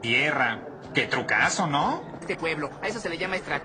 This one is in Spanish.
Tierra. Qué trucazo, ¿no? Este pueblo, a eso se le llama estrategia.